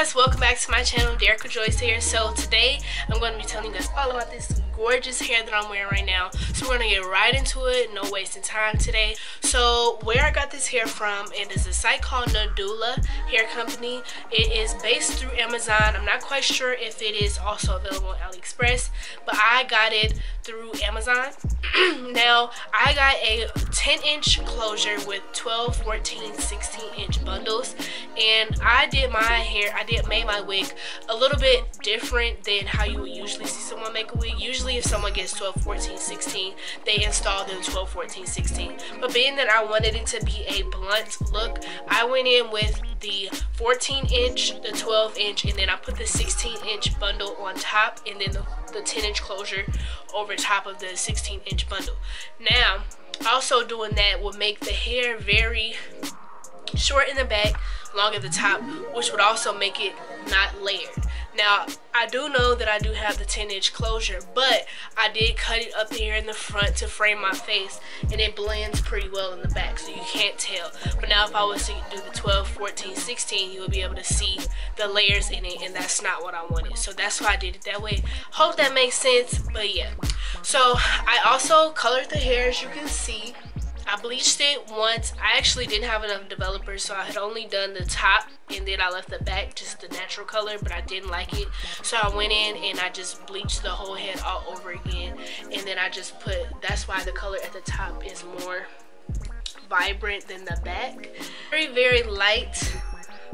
guys welcome back to my channel. Darica Joyce here. So today I'm going to be telling you guys all about this gorgeous hair that I'm wearing right now. So we're to get right into it. No wasting time today. So where I got this hair from it is a site called Nadula Hair Company. It is based through Amazon. I'm not quite sure if it is also available on AliExpress but I got it through Amazon. Now I got a 10 inch closure with 12 14 16 inch bundles and I did my hair I did made my wig a little bit different than how you would usually see someone make a wig. Usually if someone gets 12 14 16 they install them 12 14 16 but being that I wanted it to be a blunt look I went in with the 14 inch the 12 inch and then I put the 16 inch bundle on top and then the, the 10 inch closure over top of the 16 inch bundle. Now also doing that will make the hair very short in the back long at the top which would also make it not layered. Now I do know that I do have the 10 inch closure but I did cut it up here in the front to frame my face and it blends pretty well in the back so you can't tell. But now if I was to do the 12 14 16 you would be able to see the layers in it and that's not what I wanted. So that's why I did it that way. Hope that makes sense but yeah. So I also colored the hair as you can see I bleached it once. I actually didn't have enough developers, so I had only done the top and then I left the back just the natural color, but I didn't like it. So I went in and I just bleached the whole head all over again. And then I just put, that's why the color at the top is more vibrant than the back. Very, very light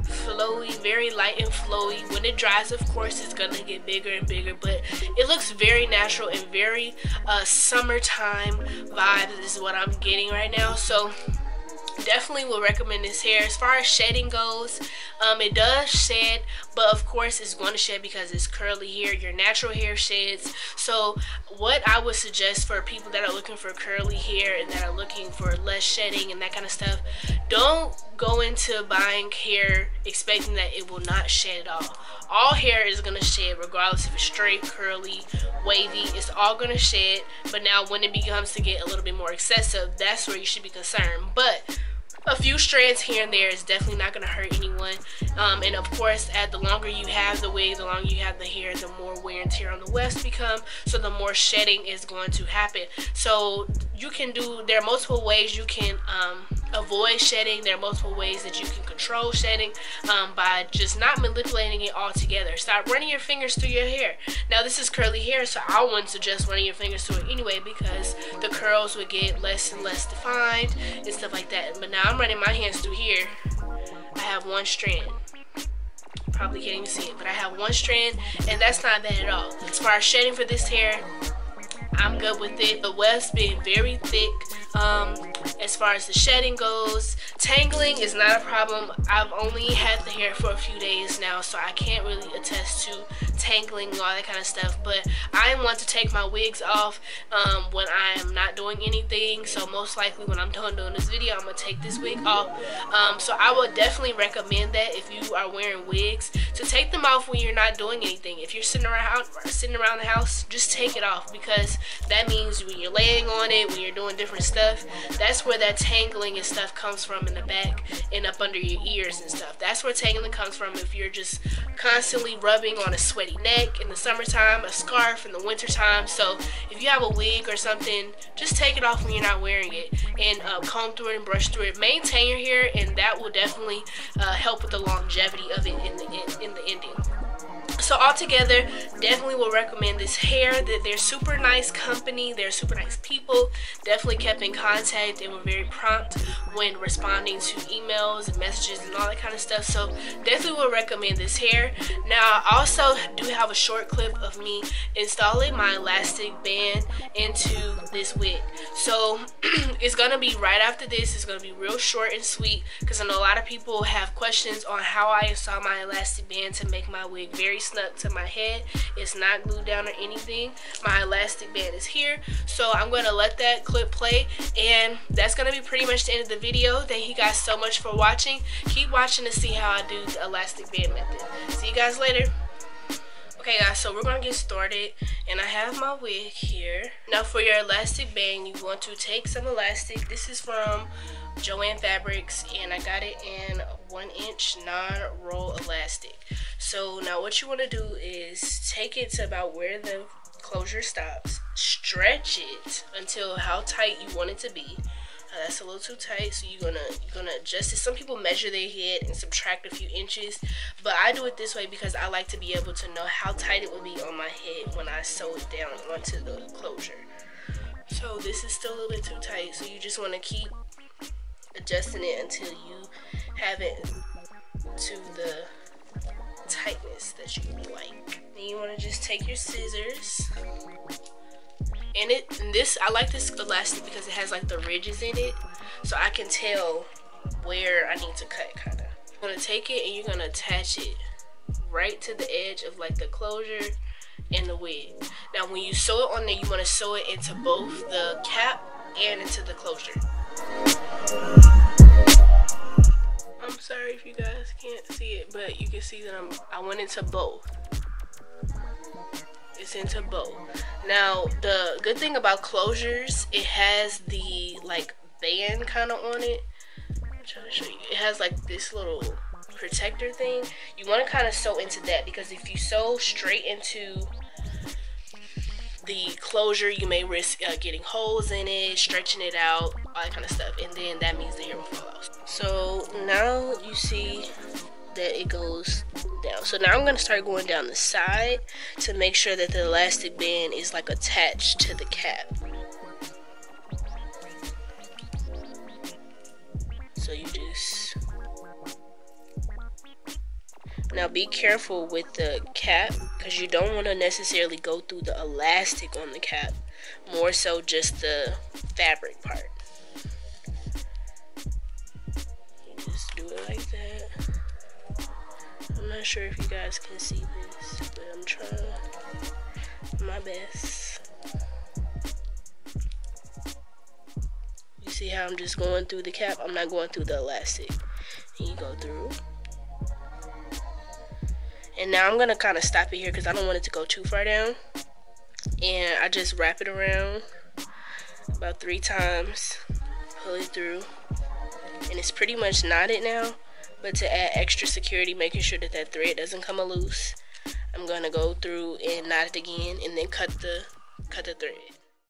flowy very light and flowy. When it dries of course it's gonna get bigger and bigger but it looks very natural and very uh, summertime vibes is what I'm getting right now. So definitely will recommend this hair. As far as shedding goes um, it does shed but of course it's going to shed because it's curly hair your natural hair sheds. So what I would suggest for people that are looking for curly hair and that are looking for less shedding and that kind of stuff don't go into buying hair expecting that it will not shed at all all hair is to shed regardless if it's straight curly wavy it's all to shed but now when it becomes to get a little bit more excessive that's where you should be concerned but a few strands here and there is definitely not to hurt anyone. Um, and of course, at the longer you have the wig, the longer you have the hair, the more wear and tear on the wefts become. So the more shedding is going to happen. So you can do, there are multiple ways you can um, avoid shedding. There are multiple ways that you can control shedding um, by just not manipulating it all together. Stop running your fingers through your hair. Now this is curly hair, so I wouldn't suggest running your fingers through it anyway because the curls would get less and less defined and stuff like that. But now I'm running my hands through here. I have one strand probably can't even see it but I have one strand and that's not bad at all as far as shedding for this hair I'm good with it the wefts being very thick um, as far as the shedding goes. Tangling is not a problem. I've only had the hair for a few days now so I can't really attest to tangling and all that kind of stuff but I want to take my wigs off um, when I am not doing anything so most likely when I'm done doing this video I'm gonna take this wig off um, so I would definitely recommend that if you are wearing wigs to take them off when you're not doing anything if you're sitting around sitting around the house just take it off because that means when you're laying on it when you're doing different stuff stuff, that's where that tangling and stuff comes from in the back and up under your ears and stuff. That's where tangling comes from if you're just constantly rubbing on a sweaty neck in the summertime, a scarf in the wintertime. So if you have a wig or something, just take it off when you're not wearing it and uh, comb through it and brush through it. Maintain your hair and that will definitely uh, help with the longevity of it in the, in, in the ending so altogether definitely will recommend this hair. They're super nice company. They're super nice people. Definitely kept in contact. They were very prompt when responding to emails and messages and all that kind of stuff. So definitely will recommend this hair. Now I also do have a short clip of me installing my elastic band into this wig. So it's gonna be right after this. It's gonna be real short and sweet because I know a lot of people have questions on how I install my elastic band to make my wig very snug snuck to my head. It's not glued down or anything. My elastic band is here. So I'm going to let that clip play. And that's going to be pretty much the end of the video. Thank you guys so much for watching. Keep watching to see how I do the elastic band method. See you guys later. Okay guys, so we're gonna get started and I have my wig here. Now for your elastic band, you want to take some elastic. This is from Joann Fabrics and I got it in one inch non-roll elastic. So now what you wanna do is take it to about where the closure stops, stretch it until how tight you want it to be that's a little too tight so you're gonna you're gonna adjust it. Some people measure their head and subtract a few inches but i do it this way because i like to be able to know how tight it will be on my head when i sew it down onto the closure. So this is still a little bit too tight so you just want to keep adjusting it until you have it to the tightness that you like. Then you want to just take your scissors and it and this I like this elastic because it has like the ridges in it. So I can tell where I need to cut kind of I'm gonna take it and you're gonna attach it right to the edge of like the closure and the wig. Now when you sew it on there you want to sew it into both the cap and into the closure. I'm sorry if you guys can't see it but you can see that I'm I went into both it's into both. Now, the good thing about closures, it has the like band kind of on it. I'm trying to show you. It has like this little protector thing. You want to kind of sew into that because if you sew straight into the closure, you may risk uh, getting holes in it, stretching it out, all that kind of stuff. And then that means the hair will fall out. So now you see that it goes down. So now I'm going to start going down the side to make sure that the elastic band is like attached to the cap. So you just... Now be careful with the cap because you don't want to necessarily go through the elastic on the cap. More so just the fabric part. You just do it like that. Not sure if you guys can see this, but I'm trying my best. You see how I'm just going through the cap? I'm not going through the elastic. And you go through. And now I'm going to kind of stop it here because I don't want it to go too far down. And I just wrap it around about three times. Pull it through. And it's pretty much knotted now. But to add extra security, making sure that that thread doesn't come loose, I'm gonna go through and knot it again and then cut the cut the thread.